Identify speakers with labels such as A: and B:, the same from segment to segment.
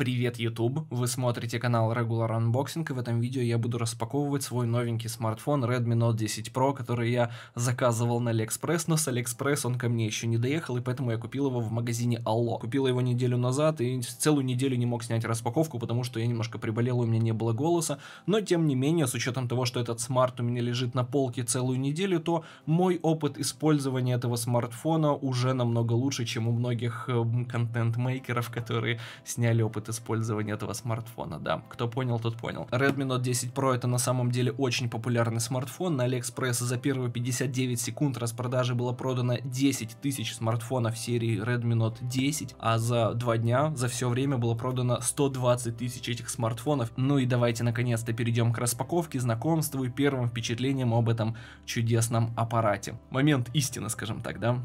A: Привет, YouTube! Вы смотрите канал Regular Unboxing, и в этом видео я буду распаковывать свой новенький смартфон Redmi Note 10 Pro, который я заказывал на AliExpress, но с AliExpress он ко мне еще не доехал, и поэтому я купил его в магазине Allo. Купил его неделю назад, и целую неделю не мог снять распаковку, потому что я немножко приболел, у меня не было голоса, но тем не менее, с учетом того, что этот смарт у меня лежит на полке целую неделю, то мой опыт использования этого смартфона уже намного лучше, чем у многих э, контент-мейкеров, которые сняли опыт использования этого смартфона, да. Кто понял, тот понял. Redmi Note 10 Pro это на самом деле очень популярный смартфон. На AliExpress за первые 59 секунд распродажи было продано 10 тысяч смартфонов серии Redmi Note 10, а за два дня, за все время было продано 120 тысяч этих смартфонов. Ну и давайте наконец-то перейдем к распаковке, знакомству и первым впечатлениям об этом чудесном аппарате. Момент истины, скажем так, да?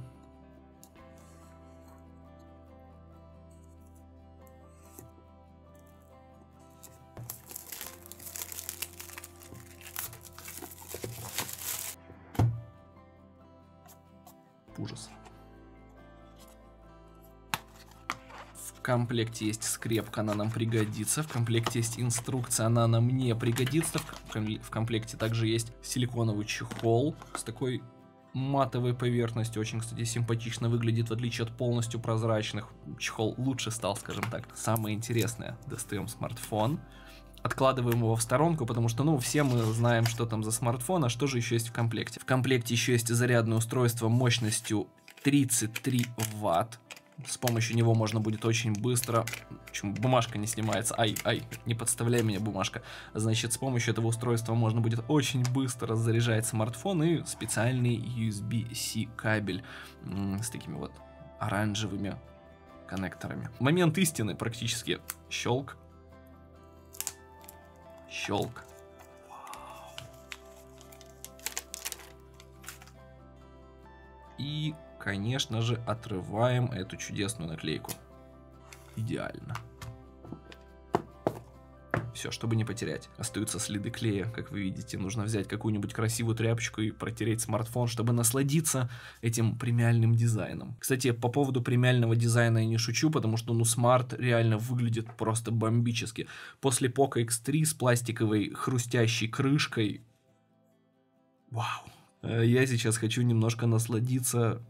A: Комплекте есть скрепка, она нам пригодится. В комплекте есть инструкция, она нам не пригодится. В комплекте также есть силиконовый чехол с такой матовой поверхностью. Очень, кстати, симпатично выглядит, в отличие от полностью прозрачных. Чехол лучше стал, скажем так. Самое интересное. Достаем смартфон откладываем его в сторонку, потому что, ну, все мы знаем, что там за смартфон, а что же еще есть в комплекте. В комплекте еще есть зарядное устройство мощностью 33 ватт. С помощью него можно будет очень быстро... Почему бумажка не снимается? Ай, ай, не подставляй меня, бумажка. Значит, с помощью этого устройства можно будет очень быстро заряжать смартфон и специальный USB-C кабель с такими вот оранжевыми коннекторами. Момент истины практически щелк Щелк. И, конечно же, отрываем эту чудесную наклейку. Идеально. Все, чтобы не потерять. Остаются следы клея, как вы видите. Нужно взять какую-нибудь красивую тряпочку и протереть смартфон, чтобы насладиться этим премиальным дизайном. Кстати, по поводу премиального дизайна я не шучу, потому что, ну, смарт реально выглядит просто бомбически. После Poco X3 с пластиковой хрустящей крышкой... Вау. Э, я сейчас хочу немножко насладиться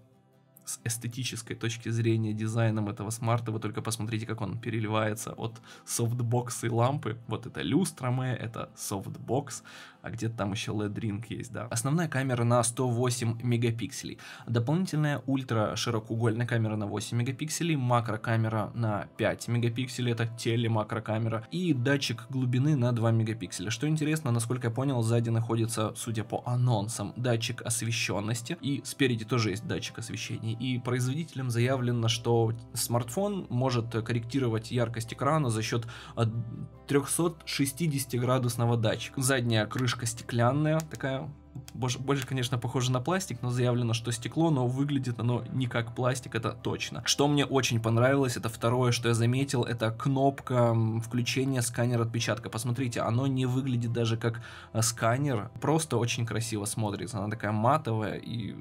A: с эстетической точки зрения дизайном этого смарта, вы только посмотрите, как он переливается от софтбокса и лампы. Вот это люстра моя, это софтбокс, а где-то там еще LED ring есть, да. Основная камера на 108 мегапикселей. Дополнительная ультра широкоугольная камера на 8 мегапикселей, макрокамера на 5 мегапикселей, это телемакрокамера, и датчик глубины на 2 мегапикселя. Что интересно, насколько я понял, сзади находится, судя по анонсам, датчик освещенности, и спереди тоже есть датчик освещения и производителем заявлено, что смартфон может корректировать яркость экрана за счет 360 градусного датчика. Задняя крышка стеклянная, такая больше, больше, конечно, похоже на пластик, но заявлено, что стекло, но выглядит оно не как пластик, это точно. Что мне очень понравилось, это второе, что я заметил, это кнопка включения сканера отпечатка. Посмотрите, оно не выглядит даже как э, сканер, просто очень красиво смотрится. Она такая матовая и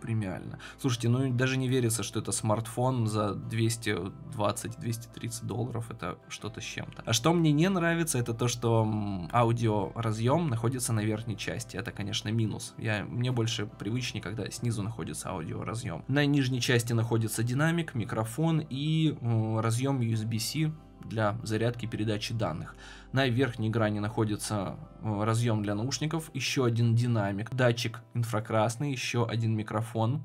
A: премиально. Слушайте, ну даже не верится, что это смартфон за 220-230 долларов, это что-то с чем-то. А что мне не нравится, это то, что аудиоразъем находится на верхней части. Это, конечно, минус. Я, мне больше привычнее, когда снизу находится аудиоразъем. На нижней части находится динамик, микрофон и э, разъем USB-C для зарядки передачи данных. На верхней грани находится э, разъем для наушников, еще один динамик, датчик инфракрасный, еще один микрофон,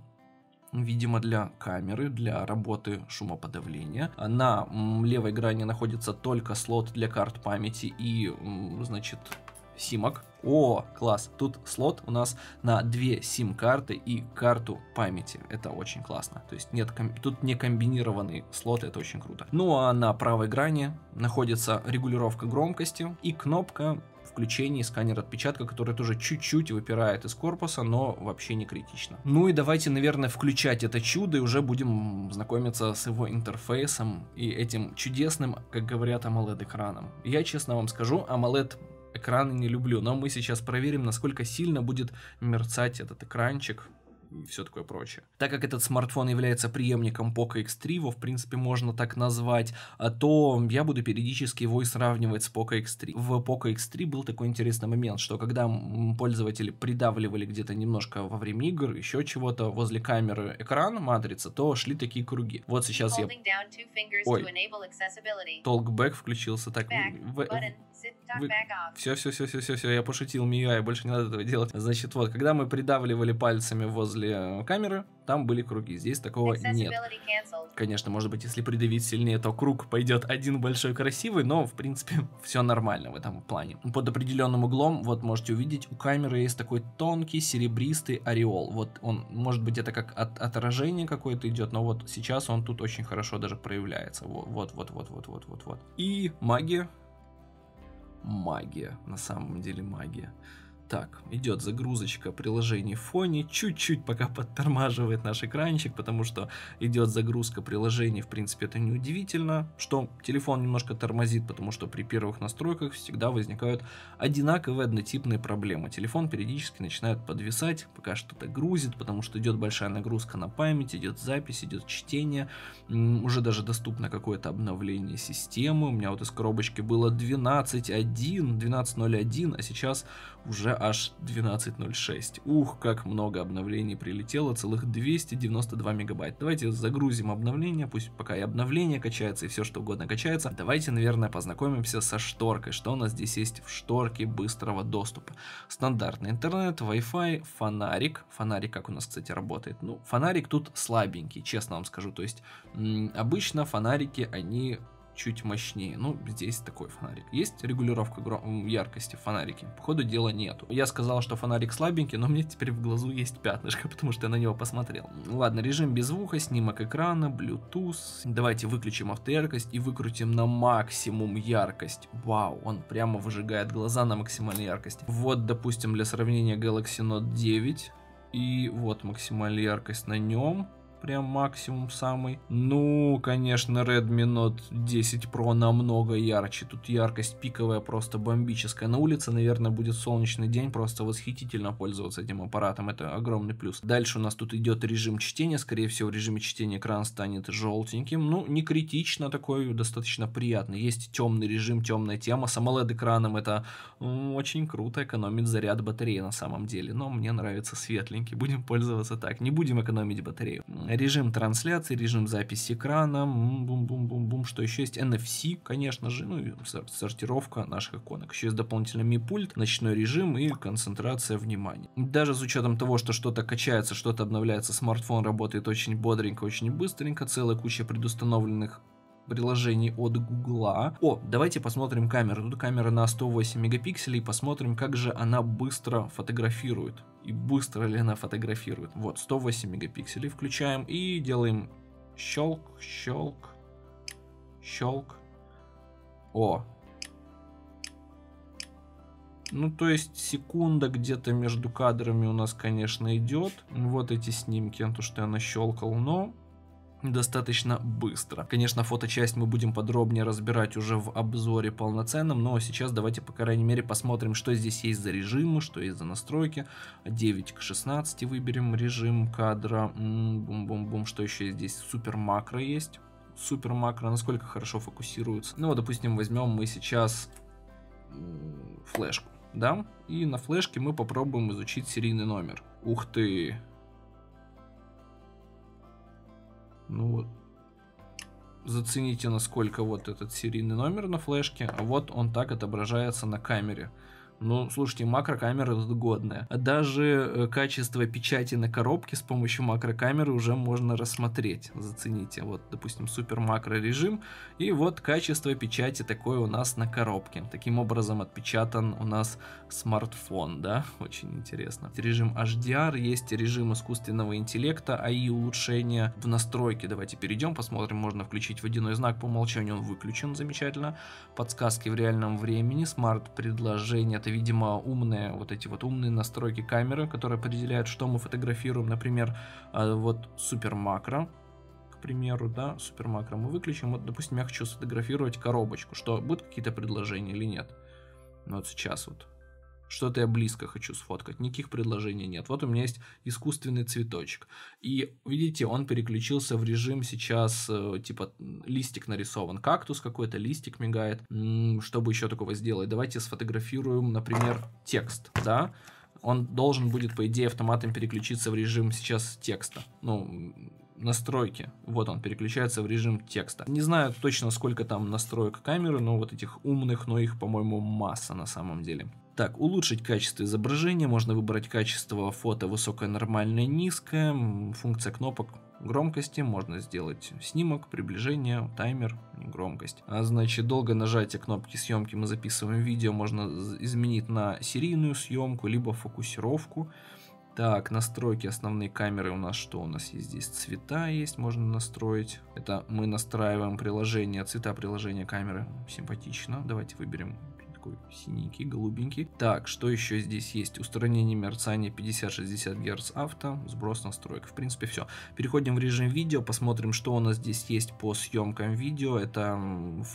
A: видимо для камеры, для работы шумоподавления. На левой грани находится только слот для карт памяти и, значит, симок. О, класс, тут слот у нас на две сим-карты и карту памяти. Это очень классно. То есть нет, тут не комбинированный слот, это очень круто. Ну а на правой грани находится регулировка громкости и кнопка включения сканера отпечатка, который тоже чуть-чуть выпирает из корпуса, но вообще не критично. Ну и давайте, наверное, включать это чудо и уже будем знакомиться с его интерфейсом и этим чудесным, как говорят, AMOLED экраном. Я честно вам скажу, AMOLED экраны не люблю, но мы сейчас проверим, насколько сильно будет мерцать этот экранчик. и все такое прочее. Так как этот смартфон является преемником Poco X3, его в принципе можно так назвать, а то я буду периодически его и сравнивать с Poco X3. В Poco X3 был такой интересный момент, что когда пользователи придавливали где-то немножко во время игр, еще чего-то возле камеры экрана матрицы, то шли такие круги. Вот сейчас я... Ой, Talkback включился. Так, вы... Вы... Все, все, все, все, все, все, я пошутил, Мия, больше не надо этого делать. Значит, вот, когда мы придавливали пальцами возле камеры, там были круги. Здесь такого нет. Конечно, может быть, если придавить сильнее, то круг пойдет один большой красивый, но, в принципе, все нормально в этом плане. Под определенным углом, вот можете увидеть, у камеры есть такой тонкий серебристый ореол. Вот он, может быть, это как от, отражение какое-то идет, но вот сейчас он тут очень хорошо даже проявляется. Вот, вот, вот, вот, вот, вот. вот. И магия. Магия, на самом деле магия. Так, идет загрузочка приложений в фоне, чуть-чуть пока подтормаживает наш экранчик, потому что идет загрузка приложений, в принципе это неудивительно, что телефон немножко тормозит, потому что при первых настройках всегда возникают одинаковые однотипные проблемы. Телефон периодически начинает подвисать, пока что-то грузит, потому что идет большая нагрузка на память, идет запись, идет чтение, уже даже доступно какое-то обновление системы, у меня вот из коробочки было 12.1, 12.01, а сейчас уже аж 12.06. Ух, как много обновлений прилетело, целых 292 мегабайт. Давайте загрузим обновление, пусть пока и обновление качается, и все что угодно качается. Давайте, наверное, познакомимся со шторкой. Что у нас здесь есть в шторке быстрого доступа? Стандартный интернет, Wi-Fi, фонарик. Фонарик как у нас, кстати, работает? Ну, фонарик тут слабенький, честно вам скажу. То есть, обычно фонарики, они чуть мощнее. Ну, здесь такой фонарик. Есть регулировка яркости в фонарике? Походу дела нету. Я сказал, что фонарик слабенький, но мне теперь в глазу есть пятнышко, потому что я на него посмотрел. Ладно, режим без звука, снимок экрана, Bluetooth. Давайте выключим автояркость и выкрутим на максимум яркость. Вау, он прямо выжигает глаза на максимальной яркости. Вот, допустим, для сравнения Galaxy Note 9. И вот максимальная яркость на нем прям максимум самый. Ну, конечно, Redmi Note 10 Pro намного ярче. Тут яркость пиковая просто бомбическая. На улице, наверное, будет солнечный день, просто восхитительно пользоваться этим аппаратом. Это огромный плюс. Дальше у нас тут идет режим чтения. Скорее всего, в режиме чтения экран станет желтеньким. Ну, не критично такой, достаточно приятный. Есть темный режим, темная тема. С AMOLED экраном это очень круто, экономит заряд батареи на самом деле. Но мне нравится светленький. Будем пользоваться так. Не будем экономить батарею режим трансляции, режим записи экрана, бум-бум-бум-бум, что еще есть, NFC, конечно же, ну и сортировка наших иконок. Еще есть дополнительный Mi пульт, ночной режим и концентрация внимания. Даже с учетом того, что что-то качается, что-то обновляется, смартфон работает очень бодренько, очень быстренько, целая куча предустановленных приложений от Гугла. О, давайте посмотрим камеру. Тут камера на 108 мегапикселей. Посмотрим, как же она быстро фотографирует. И быстро ли она фотографирует. Вот, 108 мегапикселей включаем и делаем щелк, щелк, щелк. О, ну, то есть секунда где-то между кадрами у нас, конечно, идет. Вот эти снимки, то, что я нащелкал, но достаточно быстро. Конечно, фоточасть мы будем подробнее разбирать уже в обзоре полноценном, но сейчас давайте, по крайней мере, посмотрим, что здесь есть за режимы, что есть за настройки. 9 к 16 выберем режим кадра. Бум-бум-бум, что еще здесь? Супер макро есть. Супер макро, насколько хорошо фокусируется. Ну, вот, допустим, возьмем мы сейчас флешку, да? И на флешке мы попробуем изучить серийный номер. Ух ты, Ну вот. Зацените, насколько вот этот серийный номер на флешке, а вот он так отображается на камере. Ну, слушайте, макрокамера тут годная. Даже э, качество печати на коробке с помощью макрокамеры уже можно рассмотреть. Зацените. Вот, допустим, супер макро режим. И вот качество печати такое у нас на коробке. Таким образом отпечатан у нас смартфон, да? Очень интересно. Режим HDR, есть режим искусственного интеллекта, АИ улучшения в настройке. Давайте перейдем, посмотрим. Можно включить водяной знак по умолчанию, он выключен, замечательно. Подсказки в реальном времени, смарт-предложение, это видимо, умные, вот эти вот умные настройки камеры, которые определяют, что мы фотографируем. Например, а, вот супер макро, к примеру, да, супер макро мы выключим. Вот, допустим, я хочу сфотографировать коробочку. Что, будут какие-то предложения или нет? Ну, вот сейчас вот что-то я близко хочу сфоткать, никаких предложений нет. Вот у меня есть искусственный цветочек. И видите, он переключился в режим сейчас, э, типа листик нарисован, кактус какой-то, листик мигает. Чтобы еще такого сделать? Давайте сфотографируем, например, текст, да? Он должен будет, по идее, автоматом переключиться в режим сейчас текста. Ну, настройки. Вот он переключается в режим текста. Не знаю точно, сколько там настроек камеры, но вот этих умных, но их, по-моему, масса на самом деле. Так, улучшить качество изображения, можно выбрать качество фото высокое, нормальное, низкое, функция кнопок громкости, можно сделать снимок, приближение, таймер, громкость. А значит, долго нажатие кнопки съемки мы записываем видео, можно изменить на серийную съемку, либо фокусировку. Так, настройки основные камеры у нас что? У нас есть здесь цвета есть, можно настроить. Это мы настраиваем приложение, цвета приложения камеры. Симпатично. Давайте выберем такой синенький, голубенький. Так, что еще здесь есть? Устранение мерцания 50-60 Гц авто, сброс настроек. В принципе, все. Переходим в режим видео, посмотрим, что у нас здесь есть по съемкам видео. Это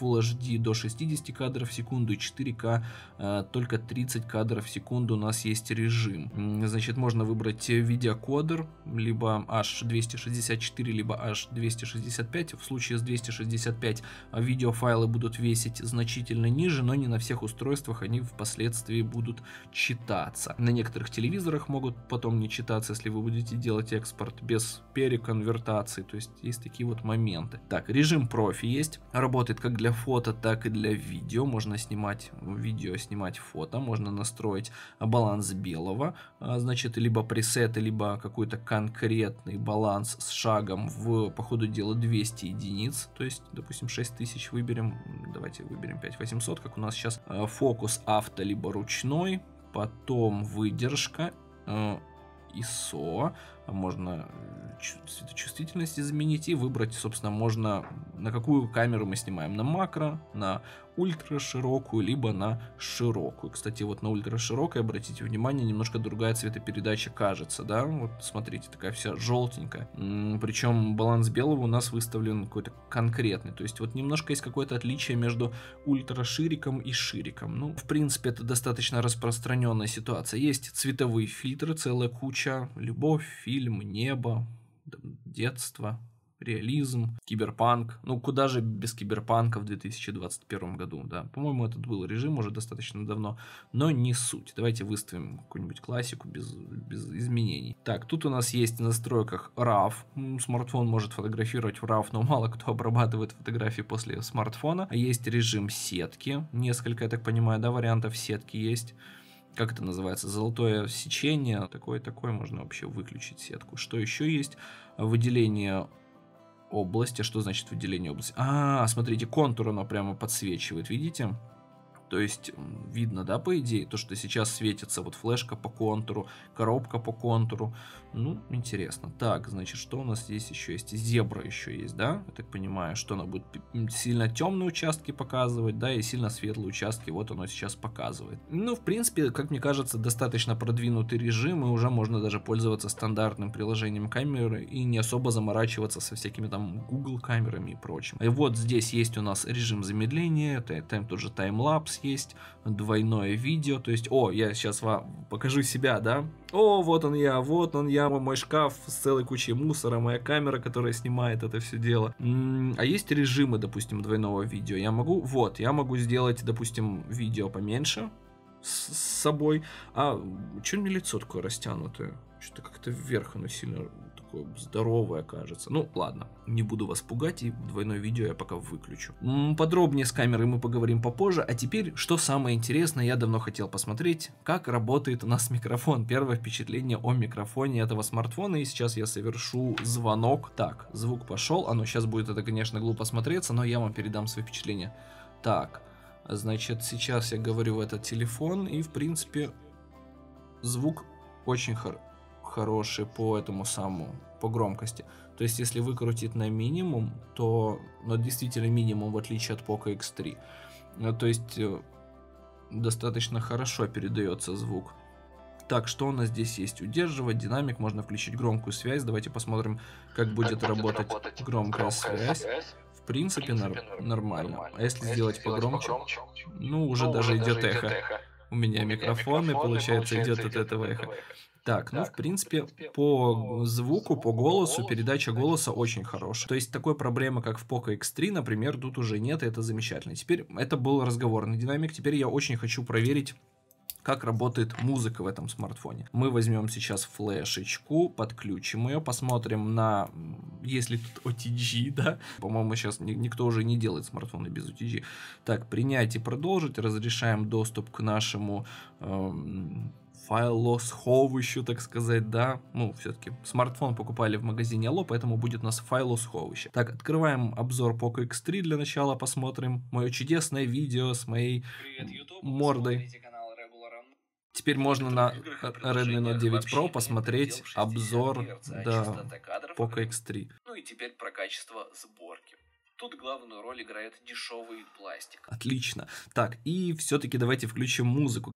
A: Full HD до 60 кадров в секунду и 4К э, только 30 кадров в секунду у нас есть режим. Значит, можно выбрать видеокодер, либо H264, либо H265. В случае с 265 видеофайлы будут весить значительно ниже, но не на всех устройствах устройствах они впоследствии будут читаться. На некоторых телевизорах могут потом не читаться, если вы будете делать экспорт без переконвертации, то есть есть такие вот моменты. Так, режим профи есть, работает как для фото, так и для видео, можно снимать видео, снимать фото, можно настроить баланс белого, а, значит, либо пресеты, либо какой-то конкретный баланс с шагом в, по ходу дела, 200 единиц, то есть, допустим, 6000 выберем, давайте выберем 5800, как у нас сейчас а, фокус авто либо ручной, потом выдержка, э, ISO, можно светочувствительность изменить и выбрать, собственно, можно на какую камеру мы снимаем, на макро, на ультра широкую, либо на широкую. Кстати, вот на ультра широкой, обратите внимание, немножко другая цветопередача кажется, да, вот смотрите, такая вся желтенькая. Причем баланс белого у нас выставлен какой-то конкретный, то есть вот немножко есть какое-то отличие между ультра шириком и шириком. Ну, в принципе, это достаточно распространенная ситуация. Есть цветовые фильтры, целая куча, любовь, фильм, небо, детство, реализм, киберпанк. Ну, куда же без киберпанка в 2021 году, да. По-моему, этот был режим уже достаточно давно, но не суть. Давайте выставим какую-нибудь классику без, без изменений. Так, тут у нас есть в настройках RAW. Смартфон может фотографировать в RAW, но мало кто обрабатывает фотографии после смартфона. Есть режим сетки. Несколько, я так понимаю, да, вариантов сетки есть как это называется, золотое сечение, такое-такое, можно вообще выключить сетку. Что еще есть? Выделение области. Что значит выделение области? А, смотрите, контур оно прямо подсвечивает, видите? То есть видно, да, по идее, то, что сейчас светится вот флешка по контуру, коробка по контуру. Ну, интересно. Так, значит, что у нас здесь еще есть? Зебра еще есть, да? Я так понимаю, что она будет сильно темные участки показывать, да, и сильно светлые участки, вот оно сейчас показывает. Ну, в принципе, как мне кажется, достаточно продвинутый режим, и уже можно даже пользоваться стандартным приложением камеры и не особо заморачиваться со всякими там Google камерами и прочим. И вот здесь есть у нас режим замедления, это, это тот же таймлапс есть, двойное видео, то есть, о, я сейчас вам покажу себя, да, о, вот он я, вот он я, мой шкаф с целой кучей мусора, моя камера, которая снимает это все дело. а есть режимы, допустим, двойного видео. Я могу, вот, я могу сделать, допустим, видео поменьше с, собой. А что мне лицо такое растянутое? Что-то как-то вверх оно сильно такое здоровое кажется. Ну, ладно, не буду вас пугать, и двойное видео я пока выключу. Подробнее с камерой мы поговорим попозже, а теперь, что самое интересное, я давно хотел посмотреть, как работает у нас микрофон. Первое впечатление о микрофоне этого смартфона, и сейчас я совершу звонок. Так, звук пошел, оно сейчас будет, это, конечно, глупо смотреться, но я вам передам свои впечатления. Так, значит, сейчас я говорю в этот телефон, и, в принципе, звук очень хороший хороший по этому самому, по громкости. То есть, если выкрутить на минимум, то, ну, действительно минимум, в отличие от Poco X3. Ну, то есть, э, достаточно хорошо передается звук. Так, что у нас здесь есть? Удерживать, динамик, можно включить громкую связь. Давайте посмотрим, как будет, как будет работать, работать громкая, громкая связь. связь. В принципе, В принципе нар- нормально. нормально. А если, а сделать если погромче? погромче? Ну, уже ну, даже уже идет эхо. эхо. У меня микрофон, и получается идет от этого эхо. Так, ну, в принципе, по звуку, по голосу, передача голоса очень хорошая. То есть, такой проблемы, как в Poco X3, например, тут уже нет, и это замечательно. Теперь, это был разговорный динамик, теперь я очень хочу проверить как работает музыка в этом смартфоне. Мы возьмем сейчас флешечку, подключим ее, посмотрим на, если тут OTG, да, по-моему, сейчас никто уже не делает смартфоны без OTG. Так, принять и продолжить, разрешаем доступ к нашему эм, файлосховищу, так сказать, да. Ну, все-таки смартфон покупали в магазине Allo, поэтому будет у нас файлосховище. Так, открываем обзор Poco X3 для начала, посмотрим мое чудесное видео с моей Привет, YouTube, мордой. Теперь можно на Redmi Note 9 Pro посмотреть обзор да, Poco X3.
B: Ну и теперь про качество сборки. Тут главную роль играет дешевый пластик.
A: Отлично. Так, и все-таки давайте включим музыку.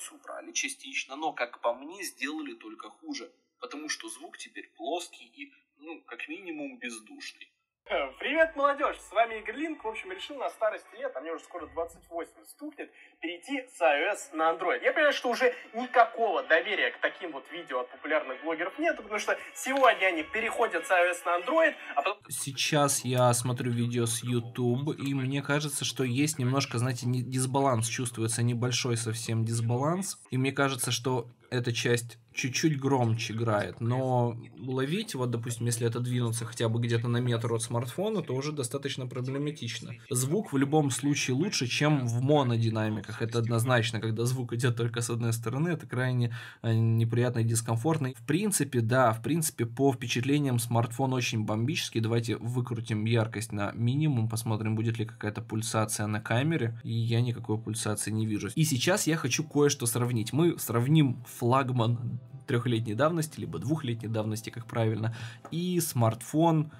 B: вибрацию убрали частично, но, как по мне, сделали только хуже, потому что звук теперь плоский и, ну, как минимум, бездушный.
C: Привет, молодежь! С вами Игорь Линк. В общем, решил на старости лет, а мне уже скоро 28 стукнет, перейти с iOS на Android. Я понимаю, что уже никакого доверия к таким вот видео от популярных блогеров нет, потому что сегодня они переходят с iOS на Android, а потом...
A: Сейчас я смотрю видео с YouTube, и мне кажется, что есть немножко, знаете, дисбаланс, чувствуется небольшой совсем дисбаланс, и мне кажется, что эта часть чуть-чуть громче играет, но уловить, вот, допустим, если это двинуться хотя бы где-то на метр от смартфона, то уже достаточно проблематично. Звук в любом случае лучше, чем в монодинамиках. Это однозначно, когда звук идет только с одной стороны, это крайне э, неприятно и дискомфортно. В принципе, да, в принципе, по впечатлениям смартфон очень бомбический. Давайте выкрутим яркость на минимум, посмотрим, будет ли какая-то пульсация на камере. И я никакой пульсации не вижу. И сейчас я хочу кое-что сравнить. Мы сравним флагман трехлетней давности, либо двухлетней давности, как правильно, и смартфон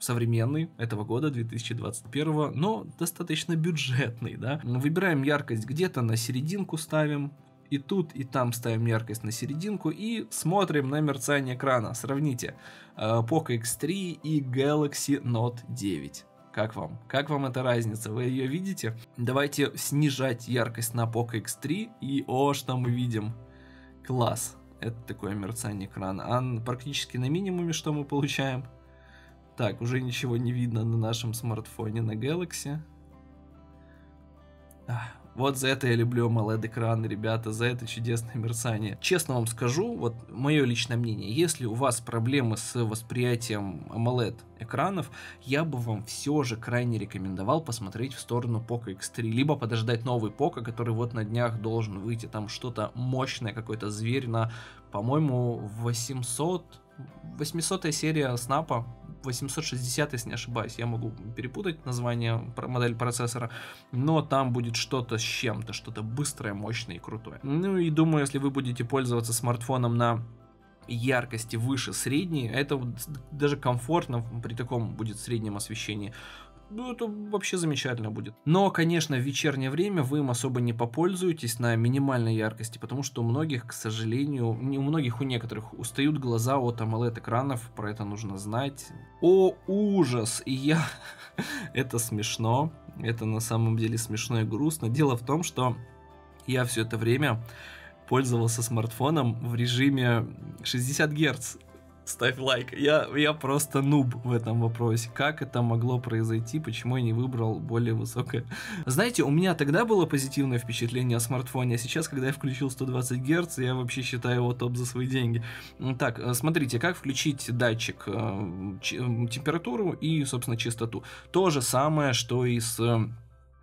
A: современный этого года, 2021, но достаточно бюджетный, да. Выбираем яркость где-то на серединку ставим, и тут, и там ставим яркость на серединку и смотрим на мерцание экрана. Сравните uh, Poco X3 и Galaxy Note 9. Как вам? Как вам эта разница? Вы ее видите? Давайте снижать яркость на Poco X3 и о, что мы видим. Класс. Это такое мерцание экрана. А практически на минимуме что мы получаем? Так, уже ничего не видно на нашем смартфоне на Galaxy. Вот за это я люблю AMOLED-экраны, ребята, за это чудесное мерцание. Честно вам скажу, вот мое личное мнение, если у вас проблемы с восприятием AMOLED-экранов, я бы вам все же крайне рекомендовал посмотреть в сторону Poco X3, либо подождать новый Poco, который вот на днях должен выйти, там что-то мощное, какой-то зверь на, по-моему, 800... 800 серия снапа 860, если не ошибаюсь, я могу перепутать название модели процессора, но там будет что-то с чем-то, что-то быстрое, мощное и крутое. Ну и думаю, если вы будете пользоваться смартфоном на яркости выше средней, это даже комфортно при таком будет среднем освещении ну, это вообще замечательно будет. Но, конечно, в вечернее время вы им особо не попользуетесь на минимальной яркости, потому что у многих, к сожалению, не у многих, у некоторых устают глаза от AMOLED-экранов, про это нужно знать. О, ужас! И я... это смешно, это на самом деле смешно и грустно. Дело в том, что я все это время пользовался смартфоном в режиме 60 Гц ставь лайк. Я, я просто нуб в этом вопросе. Как это могло произойти? Почему я не выбрал более высокое? Знаете, у меня тогда было позитивное впечатление о смартфоне, а сейчас, когда я включил 120 Гц, я вообще считаю его топ за свои деньги. Так, э, смотрите, как включить датчик э, температуру и, собственно, частоту. То же самое, что и с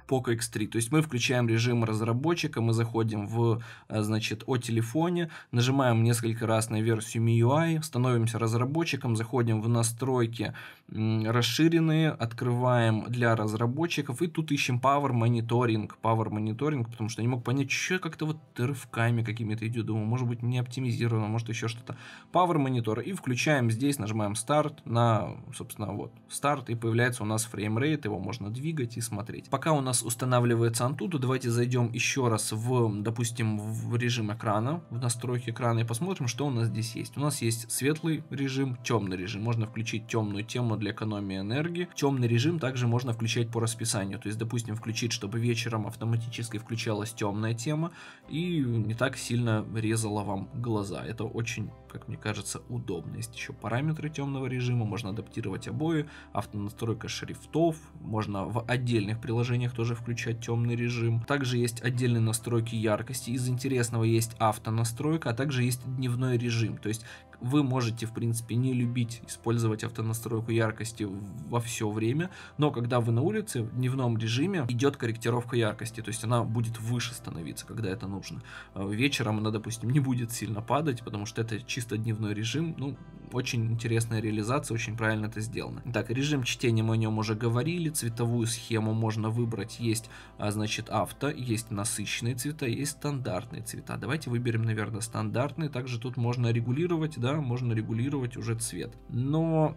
A: Poco X3. То есть мы включаем режим разработчика, мы заходим в, э, значит, о телефоне, нажимаем несколько раз на версию MIUI, становимся разработчиком, заходим в настройки расширенные, открываем для разработчиков, и тут ищем Power Monitoring, Power Monitoring, потому что не мог понять, что как-то вот рывками какими-то идет, думаю, может быть не оптимизировано, может еще что-то. Power Monitor, и включаем здесь, нажимаем Start на, собственно, вот, Start, и появляется у нас фреймрейт, его можно двигать и смотреть. Пока у нас нас устанавливается Antutu, давайте зайдем еще раз в, допустим, в режим экрана, в настройки экрана и посмотрим, что у нас здесь есть. У нас есть светлый режим, темный режим. Можно включить темную тему для экономии энергии. Темный режим также можно включать по расписанию. То есть, допустим, включить, чтобы вечером автоматически включалась темная тема и не так сильно резала вам глаза. Это очень, как мне кажется, удобно. Есть еще параметры темного режима, можно адаптировать обои, автонастройка шрифтов, можно в отдельных приложениях тоже включать темный режим. Также есть отдельные настройки яркости. Из интересного есть автонастройка, а также есть дневной режим. То есть вы можете, в принципе, не любить использовать автонастройку яркости во все время, но когда вы на улице в дневном режиме идет корректировка яркости, то есть она будет выше становиться, когда это нужно. А вечером она, допустим, не будет сильно падать, потому что это чисто дневной режим, ну, очень интересная реализация, очень правильно это сделано. Так, режим чтения мы о нем уже говорили, цветовую схему можно выбрать, есть, а, значит, авто, есть насыщенные цвета, есть стандартные цвета. Давайте выберем, наверное, стандартные, также тут можно регулировать, да, можно регулировать уже цвет. Но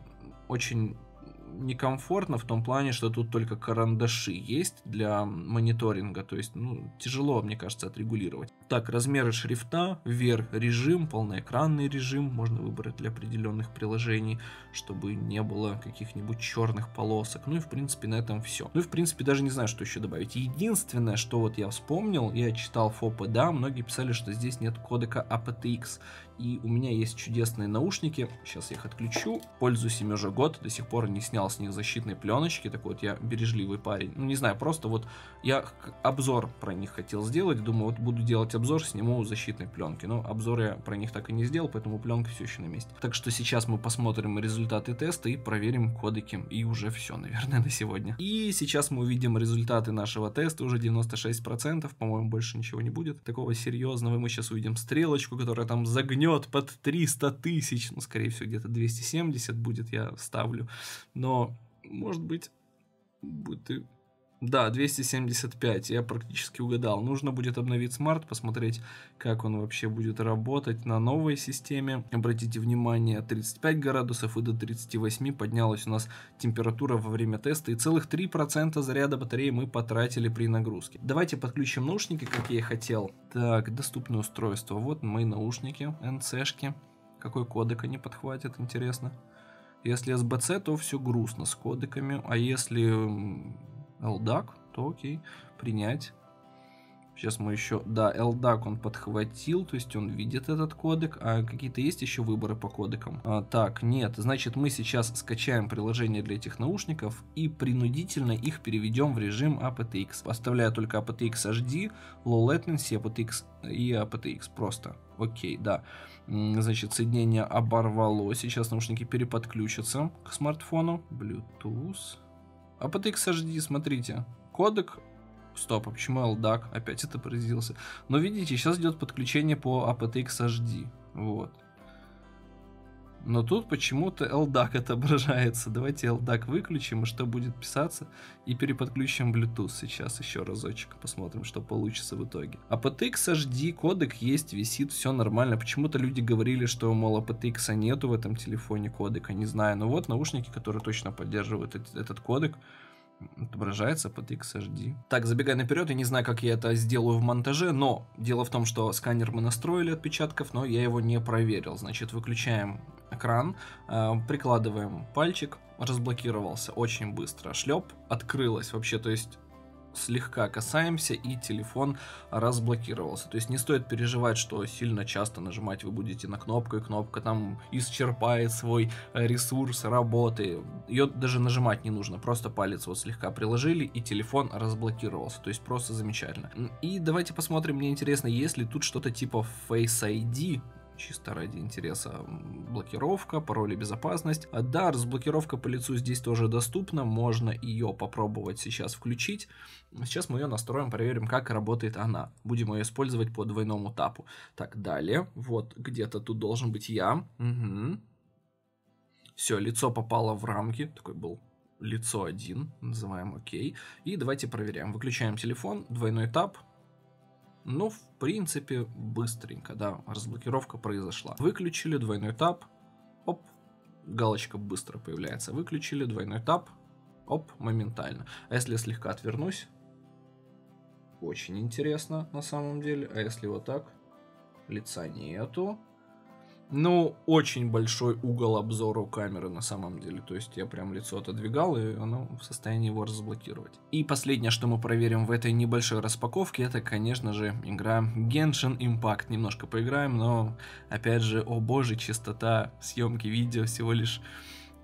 A: очень некомфортно в том плане, что тут только карандаши есть для мониторинга, то есть ну, тяжело, мне кажется, отрегулировать. Так, размеры шрифта, вверх режим, полноэкранный режим можно выбрать для определенных приложений, чтобы не было каких-нибудь черных полосок. Ну и в принципе на этом все. Ну и в принципе даже не знаю, что еще добавить. Единственное, что вот я вспомнил, я читал ФОПы, да, многие писали, что здесь нет кодека aptX. И у меня есть чудесные наушники. Сейчас я их отключу. Пользуюсь ими уже год. До сих пор не снял с них защитные пленочки. Так вот, я бережливый парень. Ну, не знаю, просто вот я обзор про них хотел сделать. Думаю, вот буду делать обзор, сниму защитные пленки. Но обзор я про них так и не сделал, поэтому пленка все еще на месте. Так что сейчас мы посмотрим результаты теста и проверим кодеки. И уже все, наверное, на сегодня. И сейчас мы увидим результаты нашего теста. Уже 96%. По-моему, больше ничего не будет. Такого серьезного. Мы сейчас увидим стрелочку, которая там загнет гнет под 300 тысяч, ну, скорее всего, где-то 270 будет, я ставлю, но, может быть, будет и да, 275, я практически угадал. Нужно будет обновить смарт, посмотреть, как он вообще будет работать на новой системе. Обратите внимание, 35 градусов и до 38 поднялась у нас температура во время теста. И целых 3% заряда батареи мы потратили при нагрузке. Давайте подключим наушники, как я и хотел. Так, доступное устройство. Вот мои наушники, NC-шки. Какой кодек они подхватят, интересно. Если SBC, то все грустно с кодеками. А если LDAC, то окей, принять. Сейчас мы еще... Да, LDAC он подхватил, то есть он видит этот кодек. А какие-то есть еще выборы по кодекам? А, так, нет. Значит, мы сейчас скачаем приложение для этих наушников и принудительно их переведем в режим aptX. Оставляя только aptX HD, Low Latency, aptX и aptX. Просто. Окей, да. Значит, соединение оборвало. Сейчас наушники переподключатся к смартфону. Bluetooth. aptX HD, смотрите. Кодек Стоп, а почему LDAC? Опять это отобразился. Но видите, сейчас идет подключение по aptX HD. Вот. Но тут почему-то LDAC отображается. Давайте LDAC выключим, и что будет писаться. И переподключим Bluetooth сейчас еще разочек. Посмотрим, что получится в итоге. aptX HD кодек есть, висит, все нормально. Почему-то люди говорили, что, мол, aptX нету в этом телефоне кодека. Не знаю. Но вот наушники, которые точно поддерживают этот, этот кодек отображается под XHD. Так, забегая наперед, я не знаю, как я это сделаю в монтаже, но дело в том, что сканер мы настроили отпечатков, но я его не проверил. Значит, выключаем экран, э, прикладываем пальчик, разблокировался очень быстро. Шлеп открылась вообще, то есть слегка касаемся и телефон разблокировался. То есть не стоит переживать, что сильно часто нажимать вы будете на кнопку, и кнопка там исчерпает свой э, ресурс работы. Ее даже нажимать не нужно, просто палец вот слегка приложили и телефон разблокировался. То есть просто замечательно. И давайте посмотрим, мне интересно, есть ли тут что-то типа Face ID, чисто ради интереса блокировка, пароли безопасность. А да, разблокировка по лицу здесь тоже доступна, можно ее попробовать сейчас включить. Сейчас мы ее настроим, проверим, как работает она. Будем ее использовать по двойному тапу. Так, далее, вот где-то тут должен быть я. Угу. Все, лицо попало в рамки, такой был лицо один, называем окей. И давайте проверяем. Выключаем телефон, двойной тап, ну, в принципе, быстренько, да, разблокировка произошла. Выключили двойной тап, оп, галочка быстро появляется. Выключили двойной тап, оп, моментально. А если я слегка отвернусь, очень интересно на самом деле. А если вот так? Лица нету. Ну, очень большой угол обзора у камеры на самом деле. То есть я прям лицо отодвигал, и оно в состоянии его разблокировать. И последнее, что мы проверим в этой небольшой распаковке, это, конечно же, игра Genshin Impact. Немножко поиграем, но, опять же, о боже, частота съемки видео всего лишь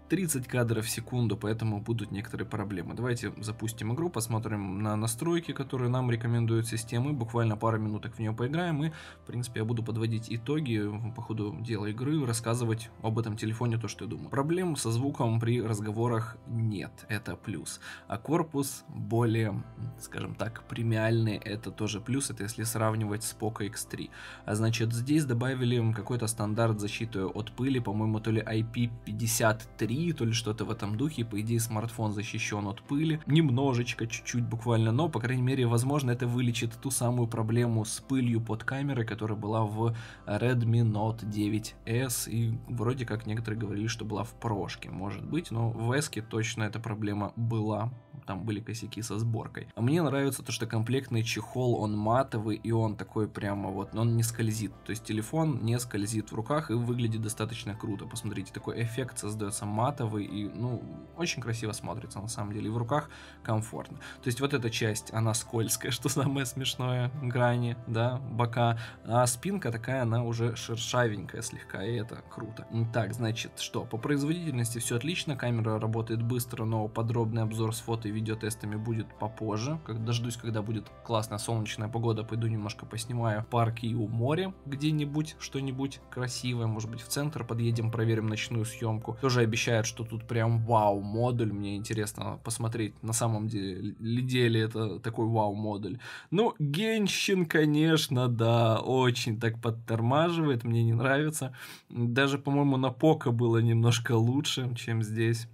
A: 30 кадров в секунду, поэтому будут некоторые проблемы. Давайте запустим игру, посмотрим на настройки, которые нам рекомендуют системы, буквально пару минуток в нее поиграем, и, в принципе, я буду подводить итоги по ходу дела игры, рассказывать об этом телефоне то, что я думаю. Проблем со звуком при разговорах нет, это плюс. А корпус более, скажем так, премиальный, это тоже плюс, это если сравнивать с Poco X3. А значит, здесь добавили какой-то стандарт защиты от пыли, по-моему, то ли IP53, 3, то ли что-то в этом духе. По идее, смартфон защищен от пыли. Немножечко, чуть-чуть буквально, но, по крайней мере, возможно, это вылечит ту самую проблему с пылью под камерой, которая была в Redmi Note 9S. И вроде как некоторые говорили, что была в прошке, может быть, но в S точно эта проблема была там были косяки со сборкой. А мне нравится то, что комплектный чехол, он матовый, и он такой прямо вот, но он не скользит. То есть телефон не скользит в руках и выглядит достаточно круто. Посмотрите, такой эффект создается матовый и, ну, очень красиво смотрится на самом деле. И в руках комфортно. То есть вот эта часть, она скользкая, что самое смешное, грани, да, бока. А спинка такая, она уже шершавенькая слегка, и это круто. Так, значит, что, по производительности все отлично, камера работает быстро, но подробный обзор с фото и видеотестами будет попозже. Как дождусь, когда будет классная солнечная погода, пойду немножко поснимаю парки у моря где-нибудь, что-нибудь красивое, может быть в центр подъедем, проверим ночную съемку. Тоже обещают, что тут прям вау модуль, мне интересно посмотреть на самом деле, ли это такой вау модуль. Ну, Генщин, конечно, да, очень так подтормаживает, мне не нравится. Даже, по-моему, на Пока было немножко лучше, чем здесь.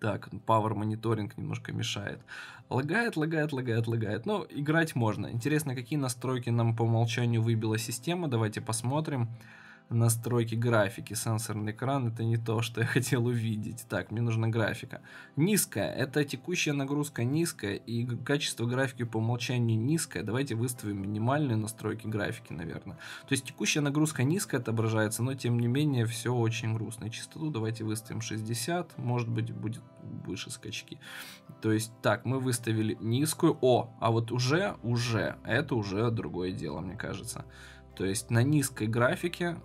A: Так, Power мониторинг немножко мешает. Лагает, лагает, лагает, лагает. Но играть можно. Интересно, какие настройки нам по умолчанию выбила система. Давайте посмотрим настройки графики. Сенсорный экран это не то, что я хотел увидеть. Так, мне нужна графика. Низкая. Это текущая нагрузка низкая и качество графики по умолчанию низкое. Давайте выставим минимальные настройки графики, наверное. То есть текущая нагрузка низкая отображается, но тем не менее все очень грустно. И частоту давайте выставим 60. Может быть будет выше скачки. То есть так, мы выставили низкую. О, а вот уже, уже, это уже другое дело, мне кажется. То есть на низкой графике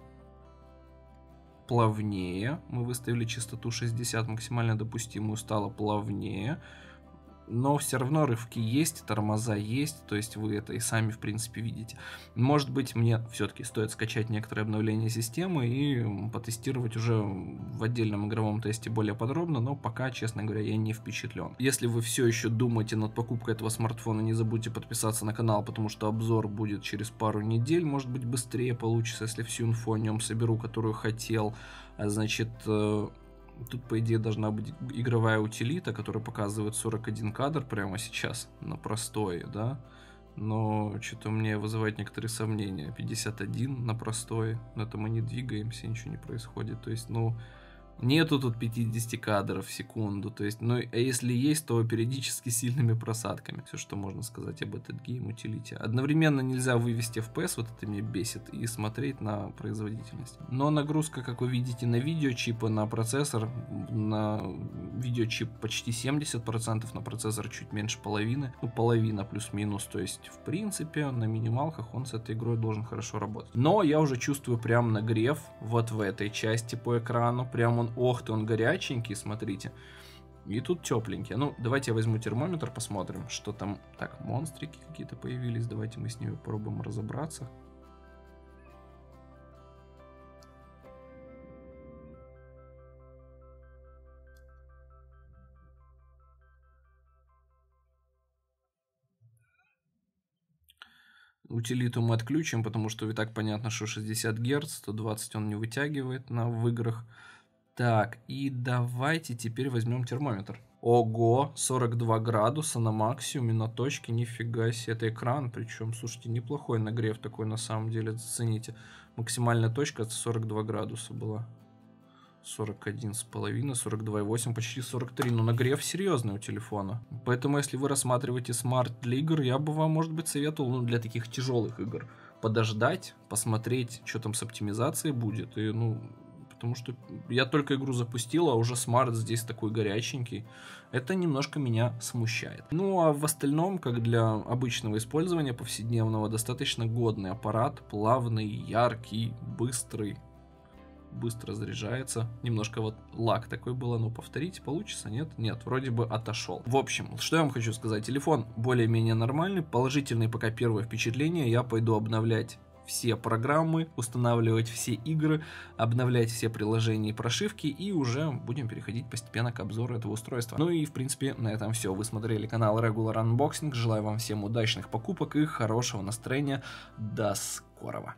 A: плавнее. Мы выставили частоту 60, максимально допустимую стало плавнее но все равно рывки есть, тормоза есть, то есть вы это и сами, в принципе, видите. Может быть, мне все-таки стоит скачать некоторые обновления системы и потестировать уже в отдельном игровом тесте более подробно, но пока, честно говоря, я не впечатлен. Если вы все еще думаете над покупкой этого смартфона, не забудьте подписаться на канал, потому что обзор будет через пару недель, может быть, быстрее получится, если всю инфу о нем соберу, которую хотел. Значит, э, Тут, по идее, должна быть игровая утилита, которая показывает 41 кадр прямо сейчас на простое, да? Но что-то мне вызывает некоторые сомнения. 51 на простое, на это мы не двигаемся, ничего не происходит. То есть, ну, Нету тут 50 кадров в секунду, то есть, ну, а если есть, то периодически сильными просадками. Все, что можно сказать об этот гейм утилите. Одновременно нельзя вывести FPS, вот это меня бесит, и смотреть на производительность. Но нагрузка, как вы видите, на видеочипы, на процессор, на видеочип почти 70%, на процессор чуть меньше половины, ну, половина плюс-минус, то есть, в принципе, на минималках он с этой игрой должен хорошо работать. Но я уже чувствую прям нагрев вот в этой части по экрану, прям он, ох ты, он горяченький, смотрите. И тут тепленький. Ну, давайте я возьму термометр, посмотрим, что там. Так, монстрики какие-то появились. Давайте мы с ними попробуем разобраться. Утилиту мы отключим, потому что и так понятно, что 60 Гц, 120 он не вытягивает на в играх. Так, и давайте теперь возьмем термометр. Ого, 42 градуса на максимуме, на точке, нифига себе, это экран, причем, слушайте, неплохой нагрев такой на самом деле, зацените. Максимальная точка это 42 градуса была. 41,5, 42,8, почти 43. Но нагрев серьезный у телефона. Поэтому, если вы рассматриваете смарт для игр, я бы вам, может быть, советовал, ну, для таких тяжелых игр, подождать, посмотреть, что там с оптимизацией будет. И, ну, потому что я только игру запустил, а уже смарт здесь такой горяченький. Это немножко меня смущает. Ну а в остальном, как для обычного использования повседневного, достаточно годный аппарат, плавный, яркий, быстрый, быстро заряжается. Немножко вот лак такой было, но повторить получится, нет? Нет, вроде бы отошел. В общем, что я вам хочу сказать. Телефон более-менее нормальный, положительный пока первое впечатление. Я пойду обновлять все программы, устанавливать все игры, обновлять все приложения и прошивки, и уже будем переходить постепенно к обзору этого устройства. Ну и, в принципе, на этом все. Вы смотрели канал Regular Unboxing. Желаю вам всем удачных покупок и хорошего настроения. До скорого.